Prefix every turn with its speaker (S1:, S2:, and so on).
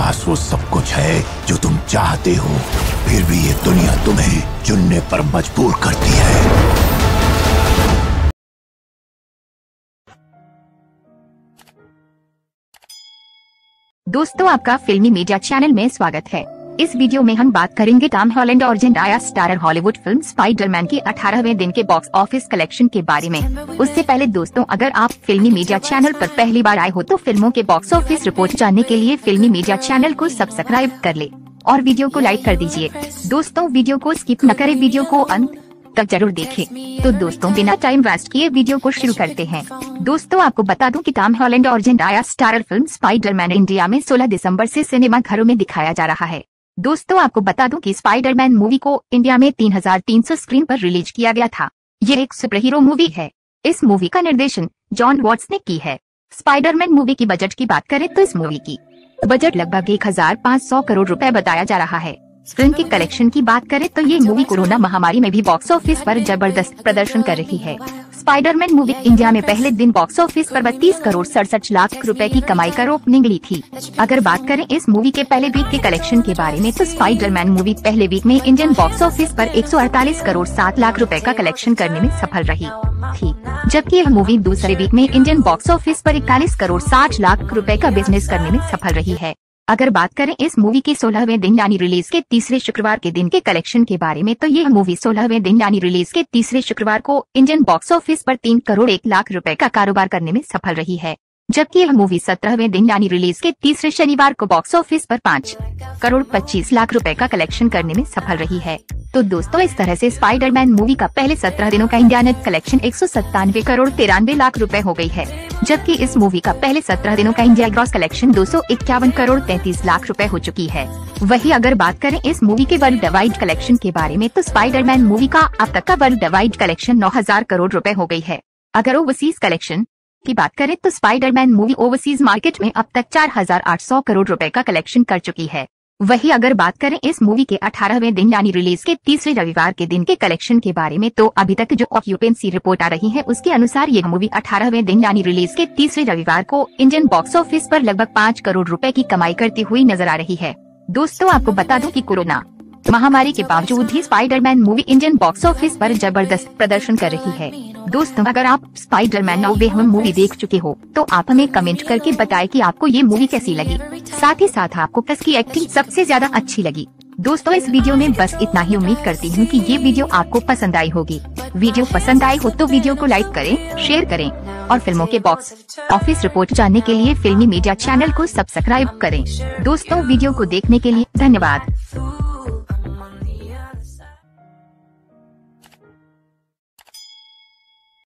S1: पास वो सब कुछ है जो तुम चाहते हो। फिर भी ये दुनिया तुम्हें चुनने पर मजबूर करती है।
S2: दोस्तों, आपका फिल्मी मीडिया चैनल में स्वागत है। इस वीडियो में हम बात करेंगे टॉम हॉलैंड और Zendaya starrer Hollywood film Spiderman के 18वें दिन के बॉक्स ऑफ़िस कलेक्शन के बारे में। उससे पहले दोस्तों, अगर आप फिल्मी मीडिया चैनल पर पहली बार आए हो तो फ़िल्मों के बॉक्स ऑफ़िस रिपोर्ट जानने के लिए फिल्मी मीडिया चैनल को सब्सक्राइब कर ले और वीडियो को लाइक कर दीजिए। दोस्तों, वीडियो को स्किप न करें, वीडियो को अंत तक ज़रूर देखें। तो दोस्तों, बिना टाइम वेस्ट किए वीडियो को शुरू करते हैं। दोस्तों, आपको बता दूँ कि टॉम हॉलैंड और Zendaya starrer film Spiderman India में 16 दिसंबर से सिनेमा घरों में दिखाया जा रहा है। दोस्तों, आपको बता दूँ कि स्पाइडरमैन मूवी को इंडिया में 3300 स्क्रीन पर रिलीज़ किया गया था। ये एक सुपर हीरो मूवी है। इस मूवी का निर्देशन जॉन वॉट्स ने की है। स्पाइडरमैन मूवी की बजट की बात करें तो इस मूवी की बजट लगभग एक हज़ार पाँच सौ करोड़ रुपए बताया जा रहा है। फ़िल्म के कलेक्शन की बात करें तो ये मूवी कोरोना महामारी में भी बॉक्स ऑफ़िस पर ज़बरदस्त प्रदर्शन कर रही है। स्पाइडरमैन मूवी इंडिया में पहले दिन बॉक्स ऑफ़िस पर 32 करोड़ सड़सठ लाख रुपए की कमाई का ओपनिंग ली थी। अगर बात करें इस मूवी के पहले वीक के कलेक्शन के बारे में तो स्पाइडरमैन मूवी पहले वीक में इंडियन बॉक्स ऑफ़िस पर 148 करोड़ सात लाख रुपए का कलेक्शन करने में सफल रही थी। जबकि यह मूवी दूसरे वीक में इंडियन बॉक्स ऑफ़िस पर इकतालीस करोड़ साठ लाख रूपए का बिज़नेस करने में सफल रही है। अगर बात करें इस मूवी के सोलहवें दिन यानी रिलीज़ के तीसरे शुक्रवार के दिन के कलेक्शन के बारे में तो यह मूवी सोलहवें दिन यानी रिलीज़ के तीसरे शुक्रवार को इंडियन बॉक्स ऑफ़िस पर तीन करोड़ एक लाख रुपए का कारोबार करने में सफल रही है। जबकि यह मूवी सत्रहवें दिन यानी रिलीज़ के तीसरे शनिवार को बॉक्स ऑफ़िस पर पाँच करोड़ पच्चीस लाख रुपए का कलेक्शन करने में सफल रही है। तो दोस्तों, इस तरह से स्पाइडरमैन मूवी का पहले सत्रह दिनों का इंडिया नेट कलेक्शन एक सौ सत्तानवे करोड़ तिरानवे लाख रुपए हो गई है। जबकि इस मूवी का पहले सत्रह दिनों का इंडिया ग्रॉस कलेक्शन दो सौ इक्यावन करोड़ तैतीस लाख रुपए हो चुकी है। वही अगर बात करें इस मूवी के वर्ल्ड डिवाइड कलेक्शन के बारे में तो स्पाइडरमैन मूवी का अब तक का वर्ल्ड डिवाइड कलेक्शन नौ हज़ार करोड़ रूपए हो गई है। अगर ओवरसीज कलेक्शन की बात करें तो स्पाइडरमैन मूवी ओवरसीज मार्केट में अब तक 4,800 करोड़ रुपए का कलेक्शन कर चुकी है। वही अगर बात करें इस मूवी के 18वें दिन, यानी रिलीज़ के तीसरे रविवार के दिन के कलेक्शन के बारे में तो अभी तक जो ऑक्यूपेंसी रिपोर्ट आ रही है, उसके अनुसार ये मूवी 18वें दिन, यानी रिलीज़ के तीसरे रविवार को इंडियन बॉक्स ऑफ़िस पर लगभग पाँच करोड़ रुपए की कमाई करती हुई नज़र आ रही है। दोस्तों, आपको बता दूँ की कोरोना महामारी के बावजूद ही Spiderman movie Indian box office पर ज़बरदस्त प्रदर्शन कर रही है। दोस्तों, अगर आप Spiderman No Way Home movie देख चुके हो तो आप हमें कमेंट करके बताएँ कि आपको ये मूवी कैसी लगी। साथ ही साथ आपको कस की एक्टिंग सबसे ज़्यादा अच्छी लगी। दोस्तों, इस वीडियो में बस इतना ही। उम्मीद करती हूँ कि ये वीडियो आपको पसंद आई होगी। वीडियो पसंद आई हो तो वीडियो को लाइक करें, शेयर करें और फ़िल्मों के बॉक्स ऑफ़िस रिपोर्ट जानने के लिए फिल्मी मीडिया चैनल को सब्सक्राइब करें। दोस्तों, वीडियो को देखने के लिए धन्यवाद।